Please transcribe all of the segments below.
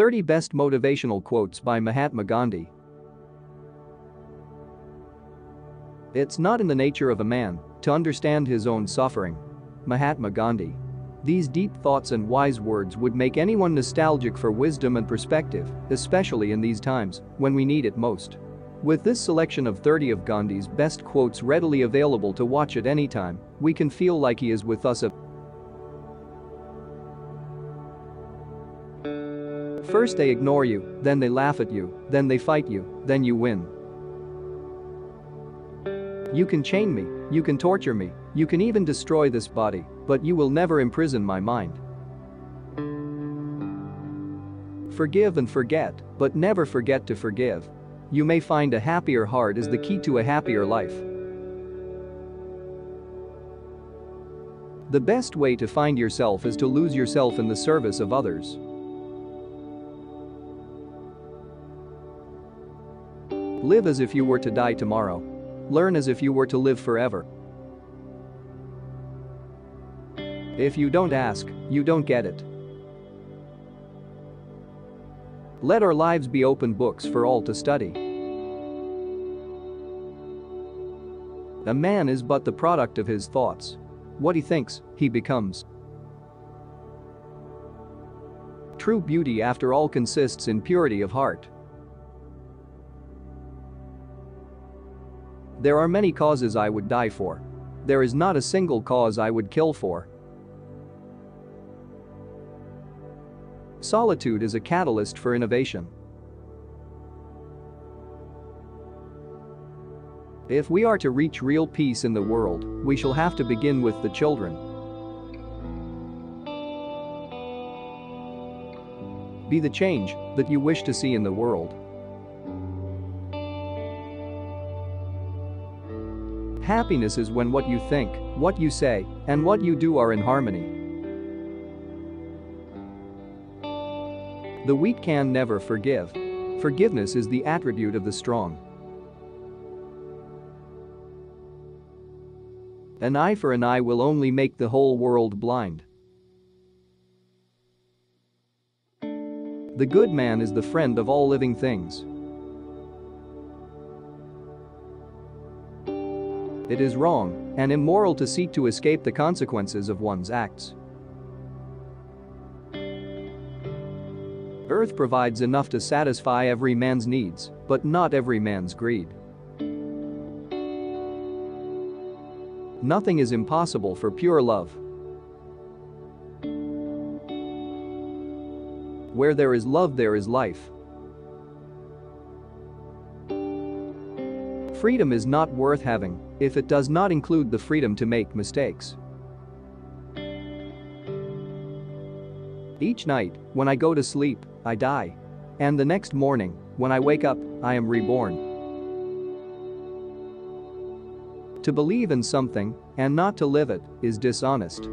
30 Best Motivational Quotes by Mahatma Gandhi It's not in the nature of a man to understand his own suffering. Mahatma Gandhi. These deep thoughts and wise words would make anyone nostalgic for wisdom and perspective, especially in these times when we need it most. With this selection of 30 of Gandhi's best quotes readily available to watch at any time, we can feel like he is with us First they ignore you, then they laugh at you, then they fight you, then you win. You can chain me, you can torture me, you can even destroy this body, but you will never imprison my mind. Forgive and forget, but never forget to forgive. You may find a happier heart is the key to a happier life. The best way to find yourself is to lose yourself in the service of others. Live as if you were to die tomorrow. Learn as if you were to live forever. If you don't ask, you don't get it. Let our lives be open books for all to study. A man is but the product of his thoughts. What he thinks, he becomes. True beauty after all consists in purity of heart. There are many causes I would die for. There is not a single cause I would kill for. Solitude is a catalyst for innovation. If we are to reach real peace in the world, we shall have to begin with the children. Be the change that you wish to see in the world. Happiness is when what you think, what you say, and what you do are in harmony. The weak can never forgive. Forgiveness is the attribute of the strong. An eye for an eye will only make the whole world blind. The good man is the friend of all living things. It is wrong and immoral to seek to escape the consequences of one's acts. Earth provides enough to satisfy every man's needs, but not every man's greed. Nothing is impossible for pure love. Where there is love there is life. Freedom is not worth having if it does not include the freedom to make mistakes. Each night, when I go to sleep, I die. And the next morning, when I wake up, I am reborn. To believe in something and not to live it is dishonest.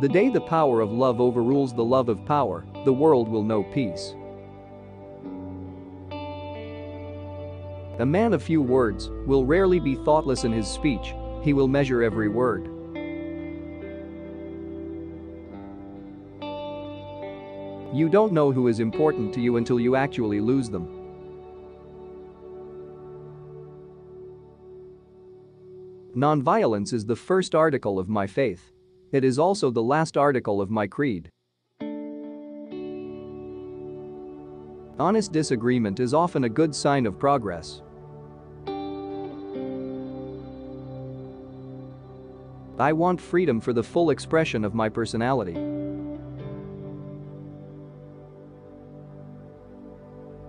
The day the power of love overrules the love of power, the world will know peace. A man of few words will rarely be thoughtless in his speech, he will measure every word. You don't know who is important to you until you actually lose them. Nonviolence is the first article of my faith. It is also the last article of my creed. Honest disagreement is often a good sign of progress. I want freedom for the full expression of my personality.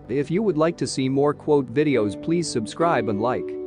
If you would like to see more quote videos please subscribe and like.